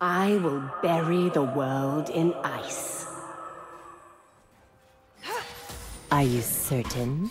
I will bury the world in ice. Are you certain?